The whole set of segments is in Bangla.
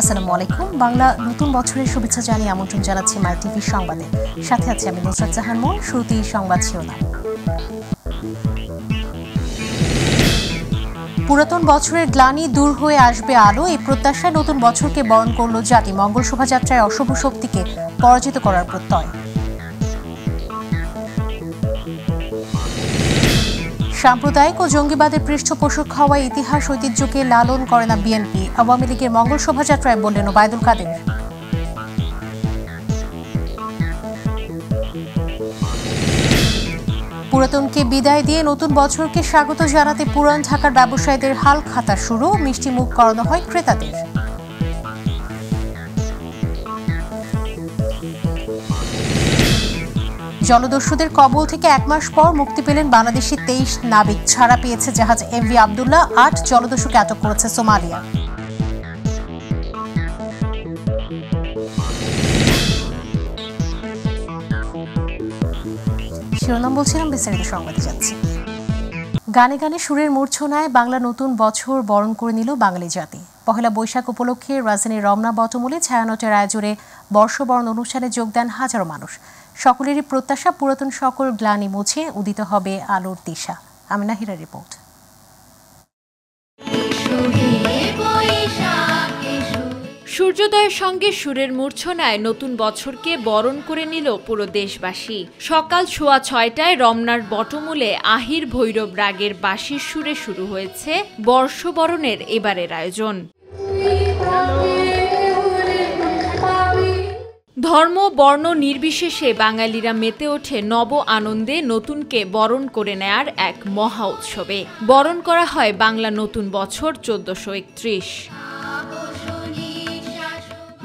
আসসালামু আলাইকুম। বাংলা নতুন বছরের শুভেচ্ছা জানিয়ে আমন্ত্রণ জানাচ্ছি মাই টিভি সংবাদে। সাথে আছে আমি নুসরাত জাহান মন শুরুতেই সংবাদ শিরোনাম। পুরাতন বছরের গ্লানি দূর হয়ে আসবে আলো, এই প্রত্যাশায় নতুন বছরকে বরণ করল জাতি। মঙ্গল শোভাযাত্রায় অশুভ শক্তিকে পরাজিত করার প্রত্যয়। সাম্প্রদায়িক ও জঙ্গিবাদের পৃষ্ঠপোষক হওয়ায় ইতিহাস ঐতিহ্যকে লালন করে না বিএনপি। আওয়ামী লীগের মঙ্গল শোভাযাত্রায় বললেন ওবায়দুল কাদের। পুরাতনকে বিদায় দিয়ে নতুন বছরকে স্বাগত জানাতে পুরান ঢাকার ব্যবসায়ীদের হাল খাতা শুরু মিষ্টি মুখ করানো হয় ক্রেতাদের। জলদস্যুদের কবল থেকে এক মাস পর মুক্তি পেলেন বাংলাদেশি তেইশ নাবিক। ছাড়া পেয়েছে জাহাজ এমভি আবদুল্লাহ, আট জলদস্যুকে আটক করেছে সোমালিয়া। শিরোনাম বলছিলাম, বিস্তারিত সংবাদে যাচ্ছি। গানে গানে সুরের মূর্ছনায় বাংলা নতুন বছর বরণ করে নিল বাঙালি জাতি। পহেলা বৈশাখ উপলক্ষে রাজধানীর রমনা বটমূলে ছায়ানটের আয়োজনে বর্ষবরণ অনুষ্ঠানে যোগ দেন হাজারো মানুষ। সকলেরই প্রত্যাশা পুরাতন সকল গ্লানি মুছে উদিত হবে আলোর দিশা। আমিনা হিরা রিপোর্ট। সূর্যোদয়ের সঙ্গে সুরের মূর্ছনায় নতুন বছরকে বরণ করে নিল পুরো দেশবাসী। সকাল সোয়া ছয়টায় রমনার বটমূলে আহির ভৈরব রাগের বাঁশির সুরে শুরু হয়েছে বর্ষবরণের এবারের আয়োজন। ধর্ম, বর্ণ নির্বিশেষে বাঙালিরা মেতে ওঠে নব আনন্দে নতুনকে বরণ করে নেয়ার এক মহা উৎসবে। বরণ করা হয় বাংলা নতুন বছর চোদ্দশো একত্রিশ।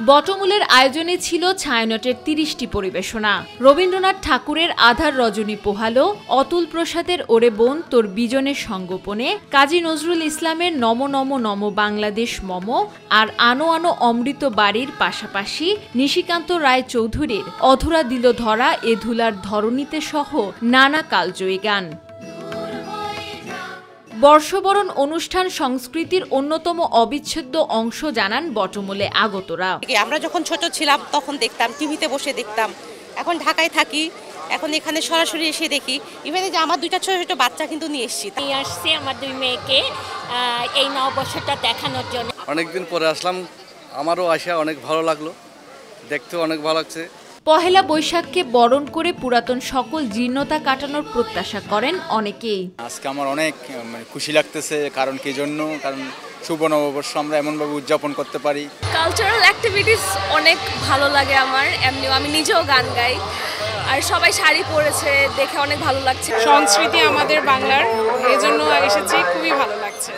বটমূলের আয়োজনে ছিল ছায়ানটের তিরিশটি পরিবেশনা। রবীন্দ্রনাথ ঠাকুরের আধার রজনী পোহালো, অতুল প্রসাদের ওরে বোন তোর বিজনের সঙ্গোপনে, কাজী নজরুল ইসলামের নম নম নম বাংলাদেশ মম আর আনো আনো অমৃত বাড়ির পাশাপাশি নিশিকান্ত রায় চৌধুরীর অধুরা দিল ধরা এ ধুলার ধরণীতে সহ নানা কালজয়ী গান। বর্ষবরণ অনুষ্ঠান সংস্কৃতির অন্যতম অবিচ্ছেদ্য অংশ জানান বটমূলে আগতরা। আমরা যখন ছোট ছিলাম তখন দেখতাম টিভিতে বসে দেখতাম। এখন ঢাকায় থাকি এখন এখানে সরাসরি এসে দেখি। ইভেন যে আমার দুইটা ছোট ছোট বাচ্চা কিন্তু নিয়ে এসেছি। নিয়ে আসছি আমার দুই মেয়েকে এই নববর্ষটা দেখানোর জন্য। অনেকদিন পরে আসলাম। আমারও আসা অনেক ভালো লাগল। দেখতেও অনেক ভালো লাগছে। পহেলা বৈশাখকে বরণ করে পুরাতন সকল জীর্ণতা কাটানোর প্রত্যাশা করেন অনেকেই। আজকে আমার অনেক মানে খুশি লাগতেছে কারণ কি জন্য? কারণ শুভ নববর্ষ আমরা এমনভাবে উদযাপন করতে পারি। কালচারাল অ্যাক্টিভিটিস অনেক ভালো লাগে আমার এমনিও আমি নিজেও গান গাই। আর সবাই শাড়ি পরেছে দেখে অনেক ভালো লাগছে। সংস্কৃতি আমাদের বাংলার এজন্য এসেছি খুবই ভালো লাগছে।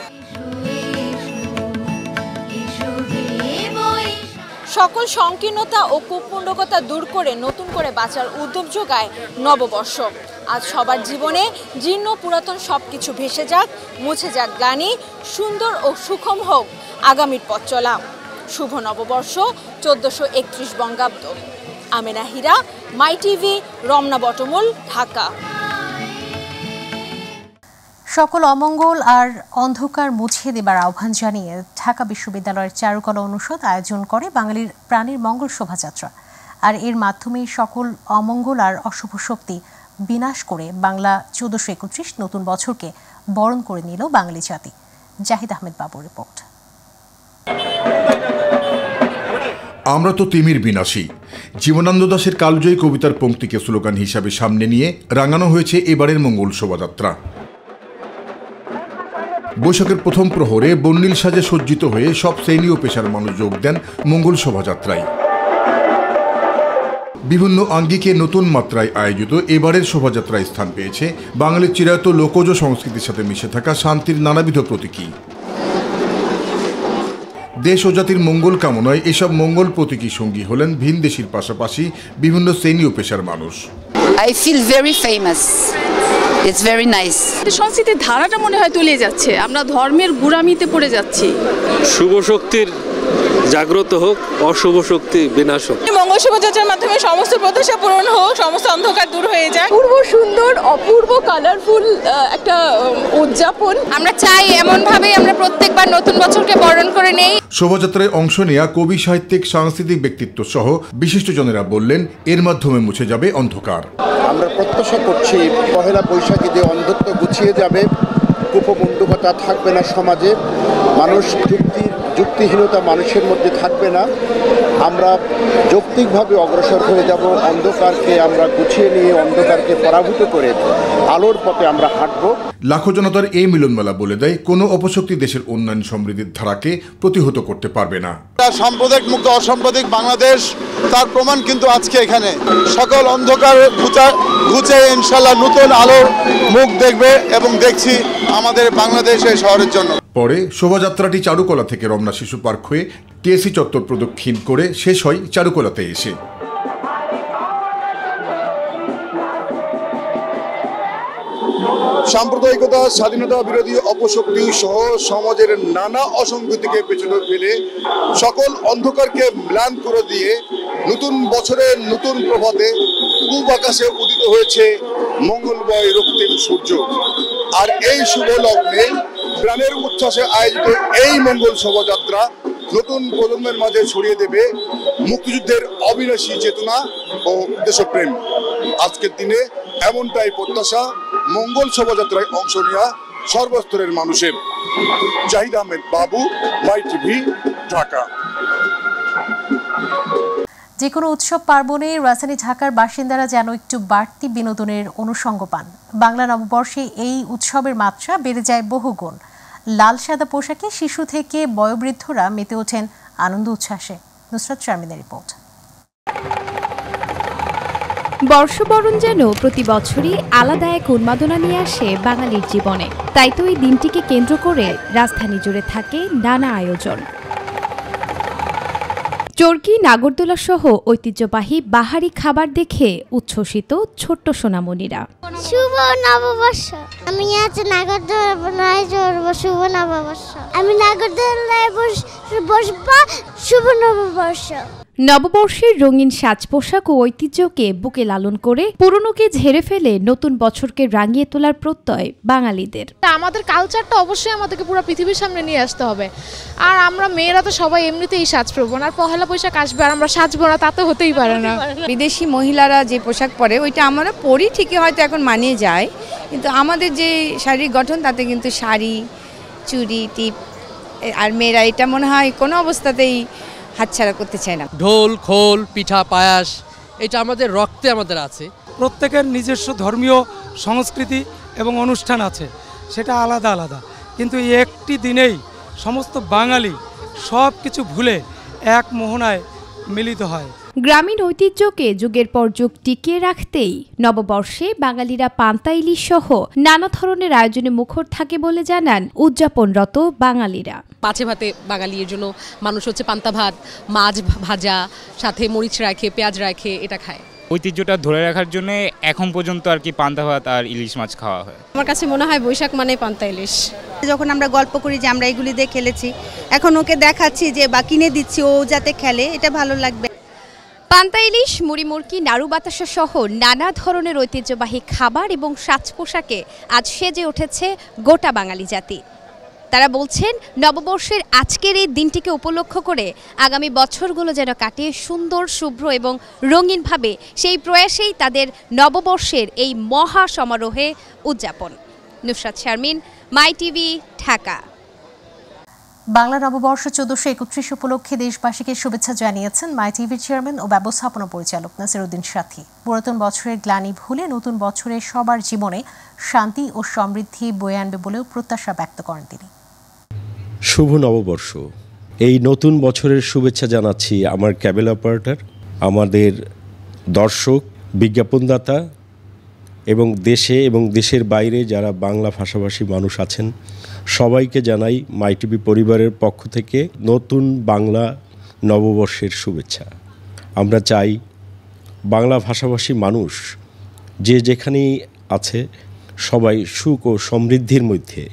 সকল সংকীর্ণতা ও কুপুণ্ডকতা দূর করে নতুন করে বাঁচার উদ্যোগ যোগায় নববর্ষ। আজ সবার জীবনে জীর্ণ, পুরাতন সব কিছু ভেসে যাক, মুছে যাক গ্লানি, সুন্দর ও সুখম হোক আগামীর পথ চলা। শুভ নববর্ষ, চোদ্দোশো একত্রিশ বঙ্গাব্দ। Amena Hira My TV, Ramna Batamul, Dhaka. সকল অমঙ্গল আর অন্ধকার মুছিয়ে দেবার আহ্বান জানিয়ে ঢাকা বিশ্ববিদ্যালয়ের চারুকলা অনুষদ আয়োজন করে বাঙালির প্রাণীর মঙ্গল শোভাযাত্রা। আর এর মাধ্যমে সকল অমঙ্গল আর অশুভ শক্তি বিনাশ করে বাংলা চৌদ্দশো একত্রিশ নতুন বছরকে বরণ করে নিল বাঙালি জাতি। জাহিদ আহমেদ বাবুর রিপোর্ট। আমরা তো তিমির বিনাশী। জীবনানন্দ দাসের কালজয়ী কবিতার পঙ্ক্তিকে স্লোগান হিসাবে সামনে নিয়ে রাঙানো হয়েছে এবারের মঙ্গল শোভাযাত্রা। বৈশাখের প্রথম প্রহরে বন্নিল সাজে সজ্জিত হয়ে সব শ্রেণি ও পেশার মানুষ যোগ দেন মঙ্গল শোভাযাত্রায়। বিভিন্ন আঙ্গিকে নতুন মাত্রায় আয়োজিত এবারের শোভাযাত্রায় স্থান পেয়েছে বাঙালির চিরায়ত লোকজ সংস্কৃতির সাথে মিশে থাকা শান্তির নানাবিধ প্রতীকী। দেশ ও জাতির মঙ্গল কামনায় এসব মঙ্গল প্রতীকী সঙ্গী হলেন ভিনদেশির পাশাপাশি বিভিন্ন শ্রেণি ও পেশার মানুষ. It's very nice. সংস্কৃতির ধারাটা মনে হয় তলিয়ে যাচ্ছে। আমরা ধর্মের গুড়ামিতে পড়ে যাচ্ছি। শুভ শক্তির জাগ্রত হোক অশুভ শক্তি বিনাশ হোক। মঙ্গল শোভাযাত্রার মাধ্যমে সমস্ত প্রত্যাশা পূরণ হোক সমস্ত অন্ধকার দূর হয়ে যায় পূর্ব সুন্দর অপূর্ব কালারফুল একটা উদযাপন। আমরা চাই এমনভাবেই আমরা প্রত্যেকবার নতুন বছরকে বরণ করে নেই। শোভাযাত্রায় অংশ নেয়া কবি সাহিত্যিক সাংস্কৃতিক ব্যক্তিত্ব সহ বিশিষ্টজনেরা বললেন এর মাধ্যমে মুছে যাবে অন্ধকার। আমরা প্রত্যাশা করছি পহেলা বৈশাখী যে অন্ধত্ব গুছিয়ে যাবে, কুপমণ্ডকতা থাকবে না সমাজে। মানুষ যুক্তির যুক্তিহীনতা মানুষের মধ্যে থাকবে না। আমরা যৌক্তিকভাবে অগ্রসর হয়ে যাব অন্ধকারকে আমরা গুছিয়ে নিয়ে অন্ধকারকে পরাভূত করে আলোর পথে আমরা হাঁটবো। লাখো জনতার এই মিলনমেলা বলে দেয় কোনো অপশক্তি দেশের উন্নয়ন সমৃদ্ধির ধারাকে প্রতিহত করতে পারবে না। সাম্প্রদায়িক মুক্ত অসাম্প্রদায়িক বাংলাদেশ তার প্রমাণ কিন্তু আজকে এখানে। সকল অন্ধকার ঘুচা ঘুচে ইনশাল্লাহ নতুন আলোর মুখ দেখবে এবং দেখছি আমাদের বাংলাদেশ এই শহরের জন্য। পরে শোভাযাত্রাটি চারুকলা থেকে রমনা শিশু পার্ক হয়ে টিএসসি চত্বর প্রদক্ষিণ করে শেষ হয় চারুকলাতে এসে। সাম্প্রদায়িকতা, স্বাধীনতা, বিরোধী অপশক্তি সহ সমাজের নানা অসঙ্গতিকে পেছনে ফেলে সকল অন্ধকারকে ম্লান করে দিয়ে নতুন বছরের নতুন প্রভাতে পূব আকাশে উদিত হয়েছে মঙ্গলময় রক্তিম সূর্য। আর এই শুভ লগ্নে প্রাণের উচ্ছ্বাসে আয়োজিত এই মঙ্গল শোভাযাত্রা নতুন প্রজন্মের মাঝে ছড়িয়ে দেবে মুক্তিযুদ্ধের অবিনাশী চেতনা ও দেশপ্রেম। আজকের দিনে এমনটাই প্রত্যাশা মঙ্গল শোভাযাত্রায় অংশ নেওয়া সর্বস্তরের মানুষের। জাহিদ আহমেদ বাবু, মাই টিভি, ঢাকা। যে কোনো উৎসব পার্বণে রাজধানী ঢাকার বাসিন্দারা যেন একটু বাড়তি বিনোদনের অনুষঙ্গ পান। বাংলা নববর্ষে এই উৎসবের মাত্রা বেড়ে যায় বহুগুণ। লাল সাদা পোশাকে শিশু থেকে বয়োবৃদ্ধরা মেতে ওঠেন আনন্দ উচ্ছ্বাসে। নুসরাত শারমিনের রিপোর্ট। বর্ষবরণ যেন প্রতি বছরই আলাদা এক উন্মাদনা নিয়ে আসে বাঙালির জীবনে। তাই তো এই দিনটিকে কেন্দ্র করে রাজধানী জুড়ে থাকে নানা আয়োজন। চরকি, নাগরদোলা সহ ঐতিহ্যবাহী বাহারি খাবার দেখে উচ্ছ্বসিত ছোট্ট সোনামণিরা। শুভ নববর্ষ। আমি আজ নাগরদোলায় চড়ব শুভ নববর্ষ। আমি নাগরদোলায় বস- বসবো, শুভ নববর্ষ। নববর্ষের রঙিন সাজ পোশাক ও ঐতিহ্যকে বুকে লালন করে পুরনোকে ঝেড়ে ফেলে নতুন বছরকে রাঙিয়ে তোলার প্রত্যয় বাঙালিদের। তা আমাদের কালচারটা অবশ্যই আমাদেরকে পুরো পৃথিবীর সামনে নিয়ে আসতে হবে। আর আমরা মেয়েরা তো সবাই এমনিতেই সাজ প্রবণ আর পহেলা বৈশাখ আসবে আর আমরা সাজবো না তা তো হতেই পারে না। বিদেশি মহিলারা যে পোশাক পরে ওইটা আমরা পরি ঠিকই হয়তো এখন মানিয়ে যায় কিন্তু আমাদের যে শারীরিক গঠন তাতে কিন্তু শাড়ি চুড়ি টিপ আর মেয়েরা এটা মনে হয় কোনো অবস্থাতেই হাতছাড়া করতে চায় না। ঢোল খোল পিঠা পায়াস এটা আমাদের রক্তে আমাদের আছে। প্রত্যেকের নিজস্ব ধর্মীয় সংস্কৃতি এবং অনুষ্ঠান আছে সেটা আলাদা আলাদা। কিন্তু একটি দিনেই সমস্ত বাঙালি সব কিছু ভুলে এক মোহনায় মিলিত হয়। গ্রামীণ ঐতিহ্যকে যুগের পর যুগ টিকিয়ে রাখতেই নববর্ষে বাঙালিরা পান্তা ইলিশ সহ নানা ধরনের আয়োজনে মুখর থাকে বলে জানান উদযাপনরত বাঙালিরা। মাছে ভাতে বাঙালির জন্য মানুষ হচ্ছে পান্তা ভাত মাছ ভাজা সাথে মরিচ রাখে পেঁয়াজ রাখে এটা খায়। ঐতিহ্যটা ধরে রাখার জন্য এখন পর্যন্ত আর কি পান্তা ভাত আর ইলিশ মাছ খাওয়া হয়। আমার কাছে মনে হয় বৈশাখ মানে পান্তা ইলিশ। যখন আমরা গল্প করি যে আমরা এগুলি দিয়ে খেলেছি এখন ওকে দেখাচ্ছি যে বা কিনে দিচ্ছি ও যাতে খেলে এটা ভালো লাগবে। পান্তা ইলিশ, মুড়ি মুরকি নাড়ু বাতাসা সহ নানা ধরনের ঐতিহ্যবাহী খাবার এবং সাজ পোশাকে আজ সেজে উঠেছে গোটা বাঙালি জাতি। তারা বলছেন, নববর্ষের আজকের এই দিনটিকে উপলক্ষ করে আগামী বছরগুলো যেন কাটে সুন্দর, শুভ্র এবং রঙিনভাবে সেই প্রয়াসেই তাদের নববর্ষের এই মহা সমারোহে উদযাপন। Nusrat Sharmin, My TV, Dhaka. Bangla নববর্ষ চোদ্দশো একত্রিশ উপলক্ষে দেশবাসীকে শুভেচ্ছা জানিয়েছেন মাই টিভির চেয়ারম্যান ও ব্যবস্থাপনা পরিচালক নাসিরুদ্দিন সাথী। পুরাতন বছরের গ্লানি ভুলে নতুন বছরে সবার জীবনে শান্তি ও সমৃদ্ধি বয়ে আনবে বলেও প্রত্যাশা ব্যক্ত করেন তিনি। শুভ নববর্ষ। এই নতুন বছরের শুভেচ্ছা জানাচ্ছি আমার ক্যাবেল অপারেটর, আমাদের দর্শক, বিজ্ঞাপনদাতা এবং দেশে এবং দেশের বাইরে যারা বাংলা ভাষাভাষী মানুষ আছেন, সবাইকে জানাই মাই টিভি পরিবারের পক্ষ থেকে নতুন বাংলা নববর্ষের শুভেচ্ছা। আমরা চাই বাংলা ভাষাভাষী মানুষ যে যেখানেই আছে, সবাই সুখ ও সমৃদ্ধির মধ্যে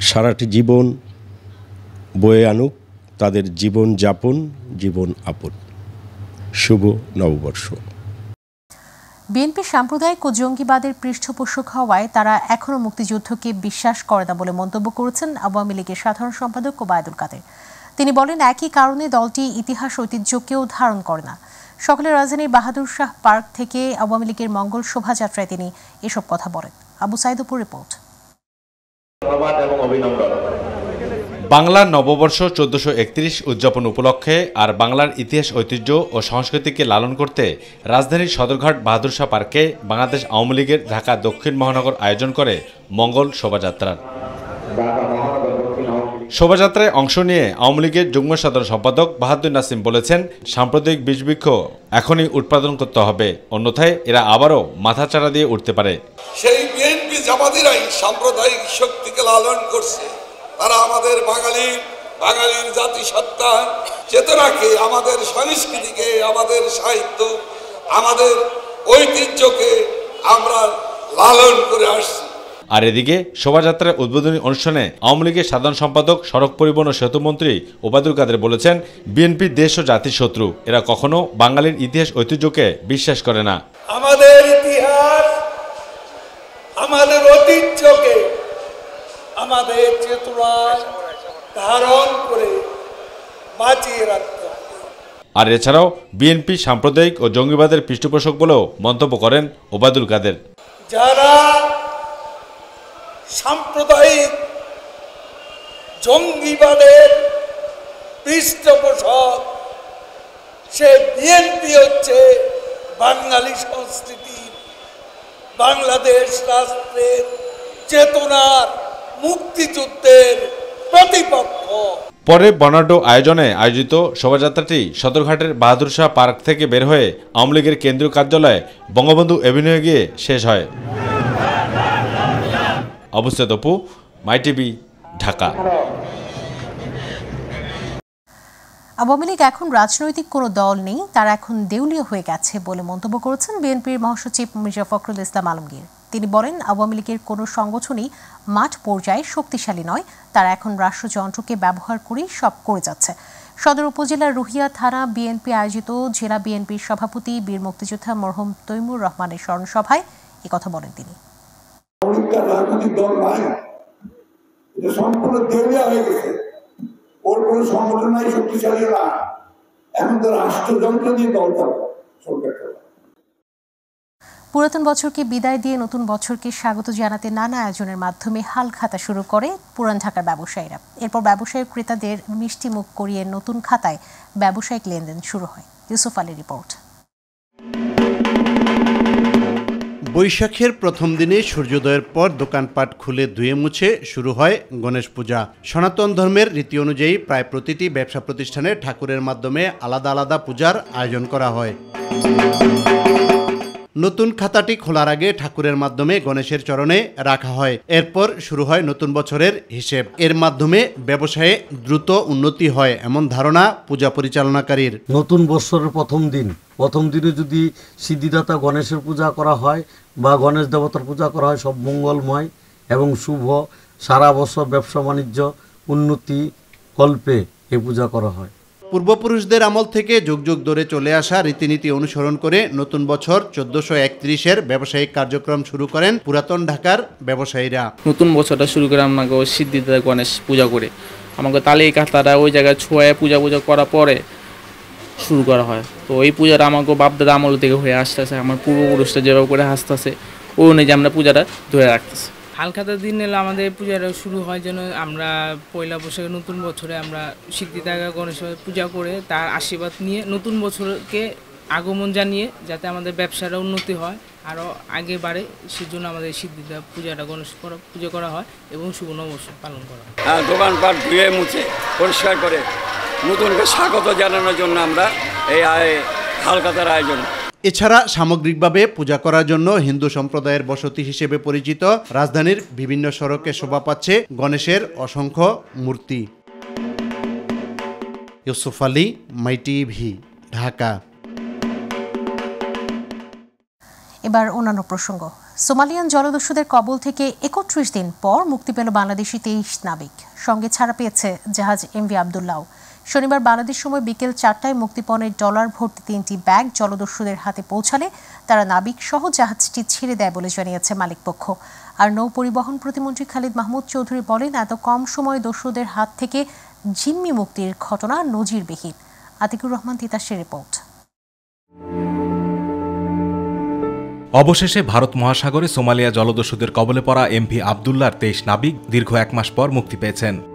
সারাটি জীবন বয়ে আনুক, তাদের জীবন যাপন, জীবন আপন। শুভ নববর্ষ। বিএনপি সাম্প্রদায়িক ও জঙ্গিবাদের পৃষ্ঠপোষক হওয়ায় তারা এখনও মুক্তিযুদ্ধকে বিশ্বাস করে না বলে মন্তব্য করেছেন আওয়ামী লীগের সাধারণ সম্পাদক ওবায়দুল কাদের। তিনি বলেন, একই কারণে দলটি ইতিহাস ঐতিহ্যকেও ধারণ করে না। সকালে রাজধানীর বাহাদুর শাহ পার্ক থেকে আওয়ামী লীগের মঙ্গল শোভাযাত্রায় তিনি এসব কথা বলেন। আবু সাইদপুর রিপোর্ট। বাংলার নববর্ষ চোদ্দশো একত্রিশ উদযাপন উপলক্ষে আর বাংলার ইতিহাস, ঐতিহ্য ও সংস্কৃতিকে লালন করতে রাজধানীর সদরঘাট বাহাদুর শাহ পার্কে বাংলাদেশ আওয়ামী লীগের ঢাকা দক্ষিণ মহানগর আয়োজন করে মঙ্গল শোভাযাত্রার শোভাযাত্রায় অংশ নিয়ে আওয়ামী লীগের যুগ্ম সাধারণ সম্পাদক বাহাদুর নাসিম বলেছেন, সাম্প্রদায়িক বিষবৃক্ষ এখনই উৎপাদন করতে হবে, অন্যথায় এরা আবারও মাথাচাড়া দিয়ে উঠতে পারে। সেই বিএনপি জামাতিরাই সাম্প্রদায়িক শক্তিকে লালন করছে। তারা আমাদের বাঙালি বাঙালির জাতিসত্তা চেতনাকে আমাদের সংস্কৃতিকে আমাদের সাহিত্য আমাদের ঐতিহ্যকে আমরা লালন করে আসছি। আর এদিকে শোভাযাত্রার উদ্বোধনী অনুষ্ঠানে আওয়ামী লীগের সাধারণ সম্পাদক সড়ক পরিবহন ও সেতুমন্ত্রী ওবায়দুল কাদের বলেছেন বিএনপি দেশ ও জাতির শত্রু। এরা কখনো বাঙালির ইতিহাস ঐতিহ্যকে বিশ্বাস করে না। আমাদের ইতিহাস আমাদের ঐতিহ্যকে আমাদের চেতনায় ধারণ করে বাঁচিয়ে রাখতে আর এছাড়াও বিএনপি সাম্প্রদায়িক ও জঙ্গিবাদের পৃষ্ঠপোষক বলেও মন্তব্য করেন ওবায়দুল কাদের। যারা সাম্প্রদায়িক জঙ্গিবাদের পৃষ্ঠপোষক সে বিএনপি হচ্ছে বাঙালি সংস্কৃতি বাংলাদেশ রাষ্ট্রের চেতনার মুক্তিযুদ্ধের প্রতিপক্ষ। পরে বর্ণাঢ্য আয়োজনে আয়োজিত শোভাযাত্রাটি সদরঘাটের বাহাদুর শাহ পার্ক থেকে বের হয়ে আওয়ামী লীগের কেন্দ্রীয় কার্যালয়ে বঙ্গবন্ধু এভিনিউ গিয়ে শেষ হয়। অবস্থিত অপু মাই টিভি ঢাকা। আওয়ামী লীগ এখন রাজনৈতিক কোনো দল নেই তারা এখন দেউলিয়া হয়ে গেছে বলে মন্তব্য করেছেন বিএনপির মহাসচিব মির্জা ফখরুল ইসলাম আলমগীর। তিনি বলেন, আওয়ামী লীগের কোনো সংগঠনই মাঠ পর্যায়ে শক্তিশালী নয়। তারা এখন রাষ্ট্রযন্ত্রকে ব্যবহার করেই সব করে যাচ্ছে। সদর উপজেলার রুহিয়া থানা বিএনপি আয়োজিত জেলা বিএনপির সভাপতি বীর মুক্তিযোদ্ধা মরহুম তৈমুর রহমানের স্মরণ সভায় কথা বলেন তিনি। এখন তো রাষ্ট্রযন্ত্র দিয়ে দল চালায় পুরাতন বছরকে বিদায় দিয়ে নতুন বছরকে স্বাগত জানাতে নানা আয়োজনের মাধ্যমে হাল খাতা শুরু করে পুরান ঢাকার ব্যবসায়ীরা। এরপর ব্যবসায়িক ক্রেতাদের মিষ্টি মুখ করিয়ে নতুন খাতায় ব্যবসায়িক লেনদেন শুরু হয়। ইউসুফ আলী রিপোর্ট। বৈশাখের প্রথম দিনে সূর্যোদয়ের পর দোকানপাট খুলে ধুয়ে মুছে শুরু হয় গণেশ পূজা। সনাতন ধর্মের রীতি অনুযায়ী প্রায় প্রতিটি ব্যবসা প্রতিষ্ঠানে ঠাকুরের মাধ্যমে আলাদা আলাদা পূজার আয়োজন করা হয়। নতুন খাতাটি খোলার আগে ঠাকুরের মাধ্যমে গণেশের চরণে রাখা হয়। এরপর শুরু হয় নতুন বছরের হিসেব। এর মাধ্যমে ব্যবসায়ে দ্রুত উন্নতি হয় এমন ধারণা পূজা পরিচালনাকারীর। নতুন বৎসরের প্রথম দিন। প্রথম দিনে যদি সিদ্ধিদাতা গণেশের পূজা করা হয় বা গণেশ দেবতার পূজা করা হয়, সব মঙ্গলময় এবং শুভ। সারা বছর ব্যবসা বাণিজ্য উন্নতি কল্পে এই পূজা করা হয়। পূর্বপুরুষদের আমল থেকে যুগ যুগ ধরে চলে আসা রীতিনীতি অনুসরণ করে নতুন বছর চোদ্দশো একত্রিশের ব্যবসায়িক কার্যক্রম শুরু করেন পুরাতন ঢাকার ব্যবসায়ীরা। নতুন বছরটা শুরু করে আমাকে সিদ্ধিদাতা গণেশ পূজা করে। আমাকে তালি কাতারা ওই জায়গায় ছোঁয়া পূজা পূজা করার পরে শুরু করা হয়। তো এই পূজাটা আমাকে বাপদাদা আমল থেকে হয়ে আসতেছে। আমার পূর্বপুরুষরা যেভাবে করে আসতেছে ওই অনুযায়ী আমরা পূজাটা ধরে রাখতেছি। হালখাতার দিন এলে আমাদের পূজাটা শুরু হয় যেন আমরা পয়লা বৈশাখে নতুন বছরে আমরা সিদ্ধিদাতা গণেশ পূজা করে তার আশীর্বাদ নিয়ে নতুন বছরকে আগমন জানিয়ে যাতে আমাদের ব্যবসাটা উন্নতি হয়, আরও আগে বাড়ে, সেজন্য আমাদের সিদ্ধিদা পূজাটা গণেশ করা পুজো করা হয় এবং শুভ নববর্ষ পালন করা হয়। হ্যাঁ দোকানপাট ধুয়ে মুছে পরিষ্কার করে নতুনকে স্বাগত জানানোর জন্য আমরা এই হালখাতার আয়োজন এছাড়া সামগ্রিকভাবে পূজা করার জন্য হিন্দু সম্প্রদায়ের বসতি হিসেবে পরিচিত রাজধানীর বিভিন্ন সড়কে শোভা পাচ্ছে গণেশের অসংখ্য মূর্তি। Yusuf Ali my T V Dhaka. এবার অন্যান্য প্রসঙ্গ। সোমালিয়ান জলদস্যুদের কবল থেকে একত্রিশ দিন পর মুক্তি পেল বাংলাদেশি তেইশ নাবিক। সঙ্গে ছাড়া পেয়েছে জাহাজ এম ভি আবদুল্লাহ। শনিবার বাংলাদেশ সময় বিকেল চারটায় মুক্তিপণের ডলার ভর্তি তিনটি ব্যাগ জলদস্যুদের হাতে পৌঁছালে তারা নাবিক সহ জাহাজটি ছেড়ে দেয় বলে জানিয়েছে মালিকপক্ষ। আর নৌ পরিবহন প্রতিমন্ত্রী খালিদ মাহমুদ চৌধুরী বলেন, এত কম সময়ে দস্যুদের হাত থেকে জিম্মি মুক্তির ঘটনা নজিরবিহীন। আতিকুর রহমান, তিতাসের রিপোর্ট। অবশেষে ভারত মহাসাগরে সোমালিয়া জলদস্যুদের কবলে পড়া এমভি আবদুল্লার তেইশ নাবিক দীর্ঘ এক মাস পর মুক্তি পেয়েছেন।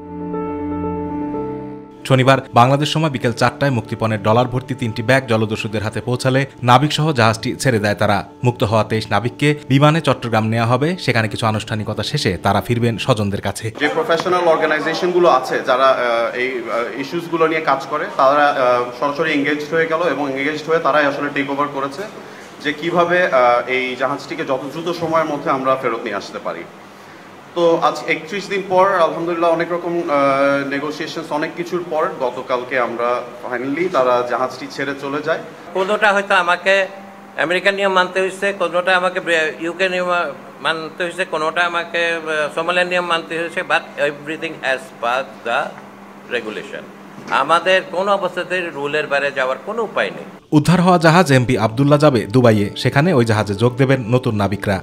শনিবার বাংলাদেশ সময় বিকেল চারটায় মুক্তিপণের ডলার ভর্তি তিনটি ব্যাগ জলদস্যুদের হাতে পৌঁছালে নাবিক সহ জাহাজটি ছেড়ে দেয় তারা। মুক্ত হওয়া তেইশ নাবিককে বিমানে চট্টগ্রাম নেওয়া হবে, সেখানে কিছু আনুষ্ঠানিকতা শেষে তারা ফিরবেন স্বজনদের কাছে। যে প্রফেশনাল অর্গানাইজেশনগুলো আছে, যারা এই ইস্যুসগুলো নিয়ে কাজ করে, তারা সরাসরি এঙ্গেজড হয়ে গেল এবং এঙ্গেজড হয়ে তারাই আসলে টেক ওভার করেছে যে কীভাবে এই জাহাজটিকে যত দ্রুত সময়ের মধ্যে আমরা ফেরত নিয়ে আসতে পারি। তো আজ একত্রিশ দিন পর আলহামদুলিল্লাহ অনেক রকম নেগোসিয়েশন অনেক কিছুর পর গতকালকে আমরা ফাইনালি তারা জাহাজটি ছেড়ে চলে যায়। কোনোটা হয়তো আমাকে আমেরিকান নিয়ম মানতে হয়েছে কোনোটা আমাকে ইউকে নিয়ম মানতে হয়েছে কোনোটা আমাকে সোমালিয়ান নিয়ম মানতে হয়েছে but everything as per the regulation আমাদের কোনো অবস্থাতে রুলের বাইরে যাওয়ার কোনো উপায় নেই। উদ্ধার হওয়া জাহাজ এমপি আবদুল্লাহ যাবে দুবাইয়ে সেখানে ওই জাহাজে যোগ দেবেন নতুন নাবিকরা।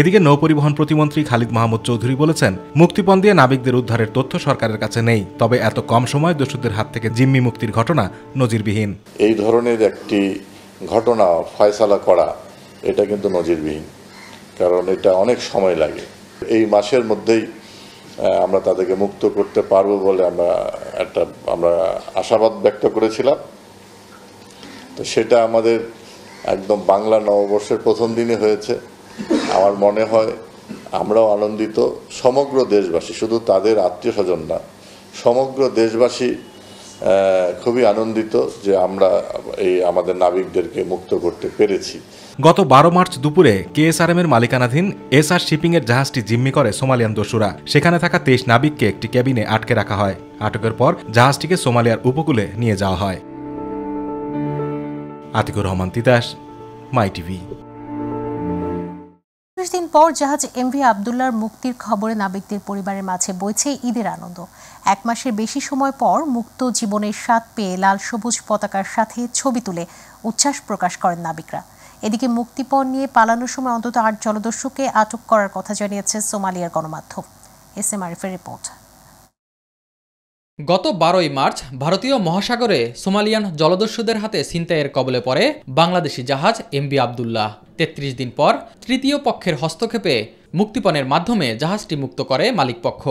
এদিকে নৌপরিবহন প্রতিমন্ত্রী খালিদ মাহমুদ চৌধুরী বলেছেন, মুক্তিপণ দিয়ে নাবিকদের উদ্ধারের তথ্য সরকারের কাছে নেই, তবে এত কম সময় দস্যুদের হাত থেকে জিম্মি মুক্তির ঘটনা নজিরবিহীন। এই ধরনের একটি ঘটনা ফয়সালা করা, এটা কিন্তু নজিরবিহীন, কারণ এটা অনেক সময় লাগে। এই মাসের মধ্যেই আমরা তাদেরকে মুক্ত করতে পারব বলে আমরা একটা, আমরা আশাবাদ ব্যক্ত করেছিলাম। তো সেটা আমাদের একদম বাংলা নববর্ষের প্রথম দিনে হয়েছে। আমার মনে হয় আমরাও আনন্দিত, সমগ্র দেশবাসী, শুধু তাদের আত্মীয় স্বজন না সমগ্র দেশবাসী খুবই আনন্দিত যে আমরা এই আমাদের নাবিকদেরকে মুক্ত করতে পেরেছি। গত বারো মার্চ দুপুরে কেএসআরএম এর মালিকানাধীন এসআর শিপিং এর জাহাজটি জিম্মি করে সোমালিয়ান দস্যুরা। সেখানে থাকা তেইশ নাবিককে একটি ক্যাবিনে আটকে রাখা হয়। আটকের পর জাহাজটিকে সোমালিয়ার উপকূলে নিয়ে যাওয়া হয়। Atikur Rahman Titas, My TV. ত্রিশ দিন পর জাহাজ এমভি আবদুল্লার মুক্তির খবরে নাবিকদের পরিবারের মাঝে বইছে ঈদের আনন্দ। এক মাসের বেশি সময় পর মুক্ত জীবনের স্বাদ পেয়ে লাল সবুজ পতাকার সাথে ছবি তুলে উচ্ছ্বাস প্রকাশ করেন নাবিকরা। এদিকে মুক্তিপণ নিয়ে পালানোর সময় অন্তত আট জলদস্যুকে আটক করার কথা জানিয়েছে সোমালিয়ার গণমাধ্যম। এস এম আরিফের রিপোর্ট। গত বারোই মার্চ ভারতীয় মহাসাগরে সোমালিয়ান জলদস্যুদের হাতে ছিনতাইয়ের কবলে পড়ে বাংলাদেশি জাহাজ এমবি আবদুল্লাহ। তেত্রিশ দিন পর তৃতীয় পক্ষের হস্তক্ষেপে মুক্তিপণের মাধ্যমে জাহাজটি মুক্ত করে মালিকপক্ষ।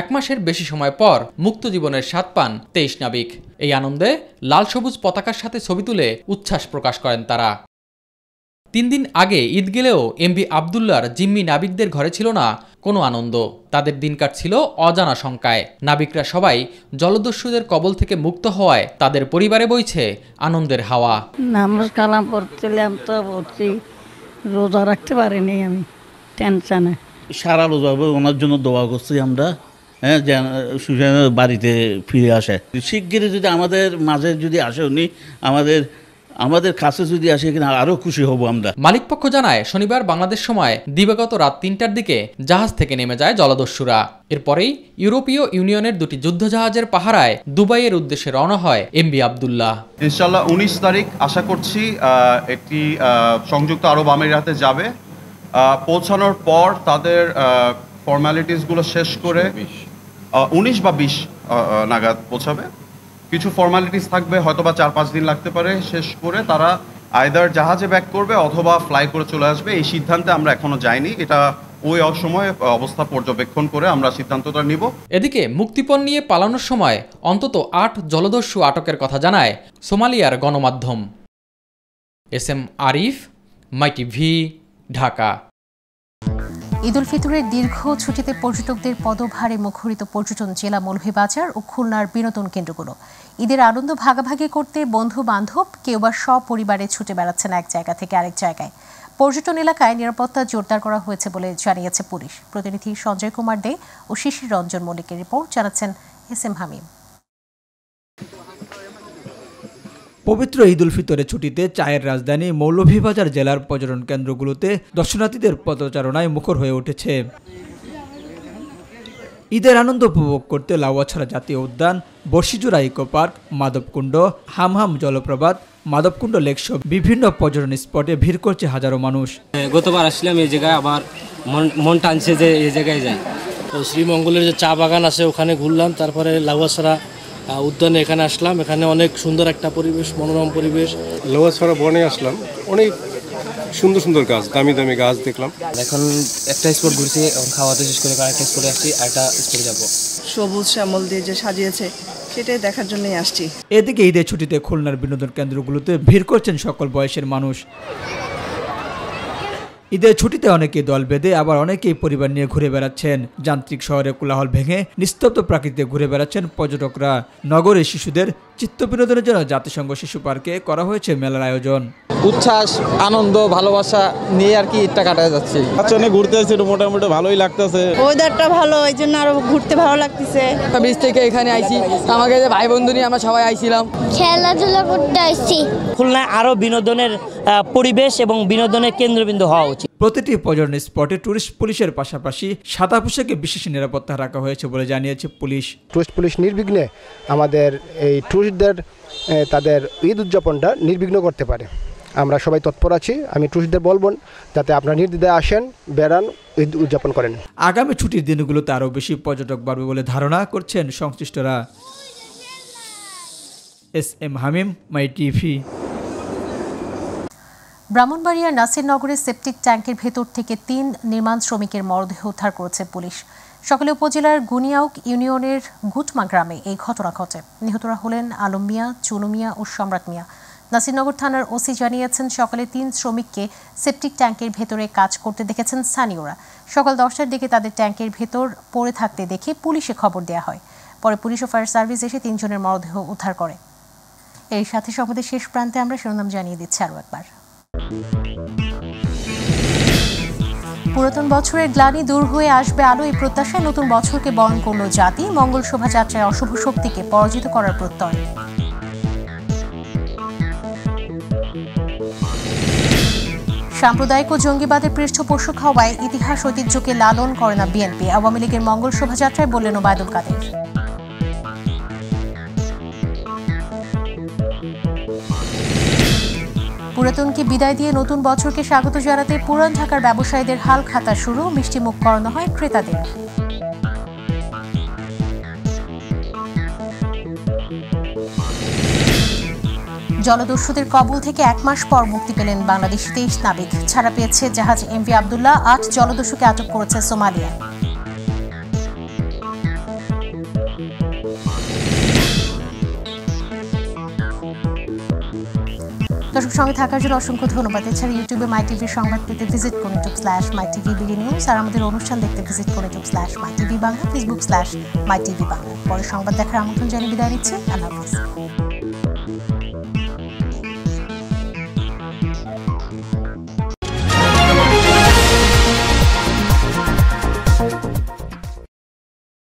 এক মাসের বেশি সময় পর মুক্ত জীবনের স্বাদ পান তেইশ নাবিক। এই আনন্দে লাল সবুজ পতাকার সাথে ছবি তুলে উচ্ছ্বাস প্রকাশ করেন তারা। তিন দিন আগে ঈদ গেলেও এমবি আবদুল্লার জিম্মি নাবিকদের ঘরে ছিল না কোনো আনন্দ। তাদের দিন কাটছিল অজানা শঙ্কায়। নাবিকরা সবাই জলদস্যুদের কবল থেকে মুক্ত হওয়ায় তাদের পরিবারে বইছে আনন্দের হাওয়া। নামাজ কালাম পড়ছিলাম তো পড়ছি। রোজা রাখতে পারিনি আমি টেনশনে সারা রোজাবে ওনার জন্য দোয়া করছি আমরা হ্যাঁ যেন বাড়িতে ফিরে আসে। শিগগিরই যদি আমাদের মাঝে যদি আসে উনি আমাদের আমাদের কাছে যদি আসে কিনা আরও খুশি হব আমরা। মালিকপক্ষ জানায় শনিবার বাংলাদেশ সময় দিবাগত রাত তিনটার দিকে জাহাজ থেকে নেমে যায় জলদস্যুরা। এরপরেই ইউরোপীয় ইউনিয়নের দুটি যুদ্ধজাহাজের পাহারায় দুবাইয়ের উদ্দেশ্যে রওনা হয় এমবি আবদুল্লাহ। ইনশাল্লাহ উনিশ তারিখ আশা করছি আহ, একটি আহ, সংযুক্ত আরব আমিরাতে যাবে। আহ, পৌঁছানোর পর তাদের ফর্মালিটিসগুলো শেষ করে উনিশ বা বিশ নাগাদ পৌঁছাবে। কিছু ফর্মালিটিস থাকবে হয়তো বা চার পাঁচ দিন লাগতে পারে শেষ করে তারা আয়দার জাহাজে ব্যাক করবে অথবা ফ্লাই করে চলে আসবে। এই সিদ্ধান্তে আমরা এখনও যাইনি। এটা ওই অসময়ে অবস্থা পর্যবেক্ষণ করে আমরা সিদ্ধান্তটা নিব। এদিকে মুক্তিপণ নিয়ে পালানোর সময় অন্তত আট জলদস্যু আটকের কথা জানায় সোমালিয়ার গণমাধ্যম। S M Arif my T V Dhaka. Eid ul ফিতরের দীর্ঘ ছুটিতে পর্যটকদের পদভারে মুখরিত পর্যটন জেলা মৌলভীবাজার ও খুলনার বিনোদন কেন্দ্রগুলো। ঈদের আনন্দ ভাগাভাগি করতে বন্ধু বান্ধব কেউ বা সপরিবারে ছুটে বেড়াচ্ছেন এক জায়গা থেকে আরেক জায়গায়। পর্যটন এলাকায় নিরাপত্তা জোরদার করা হয়েছে বলে জানিয়েছে পুলিশ। প্রতিনিধি সঞ্জয় কুমার দে ও শিশির রঞ্জন মল্লিকের রিপোর্ট জানাচ্ছেন এস এম হামিম। পবিত্র ঈদ উল ফিতরের ছুটিতে চায়ের রাজধানী মৌলভীবাজার জেলার পর্যটন কেন্দ্রগুলোতে দর্শনার্থীদের পদচারণায় মুখর হয়ে উঠেছে। ঈদের আনন্দ উপভোগ করতে লাউয়াছড়া জাতীয় উদ্যান বর্ষিজোড়া ইকো পার্ক মাধবকুণ্ড হামহাম জলপ্রপাত মাধবকুণ্ড লেকসহ বিভিন্ন পর্যটন স্পটে ভিড় করছে হাজারো মানুষ। গতবার আসলাম এই জায়গায় আবার মন মন টানছে যে এই জায়গায় যাই। তো শ্রীমঙ্গলের যে চা বাগান আছে ওখানে ঘুরলাম তারপরে লাউয়াছড়া উদ্যানে এখানে আসলাম। এখানে অনেক সুন্দর একটা পরিবেশ মনোরম পরিবেশ। লোহাছড়া বনে আসলাম। অনেক সুন্দর সুন্দর গাছ দামি দামি গাছ দেখলাম। এখন একটা স্পট ঘুরছি এখন খাওয়াতে শেষ করে আরেকটা স্পটে আসছি আরেকটা স্পটে যাব। সবুজ শ্যামল দিয়ে যে সাজিয়েছে সেটাই দেখার জন্যই আসছি। এদিকে ঈদের ছুটিতে খুলনার বিনোদন কেন্দ্রগুলোতে ভিড় করছেন সকল বয়সের মানুষ। ঈদের ছুটিতে অনেকে দল বেঁধে আবার অনেকেই পরিবার নিয়ে ঘুরে বেড়াচ্ছেন। যান্ত্রিক শহরে কোলাহল ভেঙে নিস্তব্ধ প্রাকৃতিকে ঘুরে বেড়াচ্ছেন পর্যটকরা। নগরে শিশুদের চিত্ত বিনোদনের জন্য জাতিসংঘ শিশু পার্কে করা হয়েছে মেলার আয়োজন। উচ্ছ্বাস আনন্দ ভালোবাসা নিয়ে আর কি ঈদটা কাটা যাচ্ছে। আচ্ছা অনেক ঘুরতে আসছি মোটামুটি ভালোই লাগতেছে। ওয়েদারটা ভালো এই জন্য আরও ঘুরতে ভালো লাগতেছে। ব্রিজ থেকে এখানে আইছি আমাকে যে ভাই বন্ধু নিয়ে আমরা সবাই আইছিলাম। খেলাধুলা করতে আসছি। খুলনায় আরও বিনোদনের পরিবেশ এবং বিনোদনের কেন্দ্রবিন্দু হওয়া উচিত। প্রতিটি পর্যটন স্পটে টুরিস্ট পুলিশের পাশাপাশি সাদা পোশাকে বিশেষ নিরাপত্তা রাখা হয়েছে বলে জানিয়েছে পুলিশ। টুরিস্ট পুলিশ নির্বিঘ্নে আমাদের এই টুরিস্টদের তাদের ঈদ উদযাপনটা নির্বিঘ্ন করতে পারে। আমরা সবাই তৎপর আছি আমি টুরিস্টদের বলব যাতে আপনারা নির্দ্বিধায় আসেন বেড়ান ঈদ উদযাপন করেন। আগামী ছুটির দিনগুলোতে আরও বেশি পর্যটক বাড়বে বলে ধারণা করছেন সংশ্লিষ্টরা। S M Hamim My TV. ব্রাহ্মণবাড়িয়ার নাসিরনগরের সেপটিক ট্যাঙ্কের ভেতর থেকে তিন নির্মাণ শ্রমিকের মরদেহ উদ্ধার করেছে পুলিশ। সকালে উপজেলার গুনিয়াউক ইউনিয়নের গুটমা গ্রামে এই ঘটনা ঘটে। নিহতরা হলেন আলম মিয়া, চুনু মিয়া ও সম্রাট মিয়া। নাসিরনগর থানার ওসি জানিয়েছেন, সকালে তিন শ্রমিককে সেপটিক ট্যাঙ্কের ভেতরে কাজ করতে দেখেছেন স্থানীয়রা। সকাল দশটার দিকে তাদের ট্যাঙ্কের ভেতর পড়ে থাকতে দেখে পুলিশে খবর দেওয়া হয়। পরে পুলিশ ও ফায়ার সার্ভিস এসে তিনজনের মরদেহ উদ্ধার করে। এর সাথে সম্পদের শেষ প্রান্তে আমরা শিরোনাম জানিয়ে দিচ্ছি আরও একবার। পুরাতন বছরের গ্লানি দূর হয়ে আসবে আলো। এই প্রত্যাশায় নতুন বছরকে বরণ করল জাতি। মঙ্গল শোভাযাত্রায় অশুভ শক্তিকে পরাজিত করার প্রত্যয়। সাম্প্রদায়িক ও জঙ্গিবাদের পৃষ্ঠপোষক হওয়ায় ইতিহাস ঐতিহ্যকে লালন করে না বিএনপি। আওয়ামী লীগের মঙ্গল শোভাযাত্রায় বললেন ওবায়দুল কাদের। পুরাতনকে বিদায় দিয়ে নতুন বছরকে স্বাগত জানাতে পুরান ঢাকার ব্যবসায়ীদের হাল খাতা শুরু, মিষ্টি মুখ করানো হয় ক্রেতাদের। জলদস্যুদের কবল থেকে এক মাস পর মুক্তি পেলেন বাংলাদেশ তেইশ নাবিক। ছাড়া পেয়েছে জাহাজ এমভি আবদুল্লাহ আট জলদস্যুকে আটক করেছে সোমালিয়া। দর্শক সঙ্গে থাকার জন্য অসংখ্য ধন্যবাদ। এছাড়া ইউটিউবে মাই টিভির সংবাদ পেতে ভিজিট করুন YouTube slash My TV BD news আর আমাদের অনুষ্ঠান দেখতে ভিজিট করুন YouTube slash My TV Bangla Facebook slash My TV Bangla পরে সংবাদ দেখার আমন্ত্রণ জানিয়ে বিদায় নিচ্ছি। আল্লাহ হাফিজ।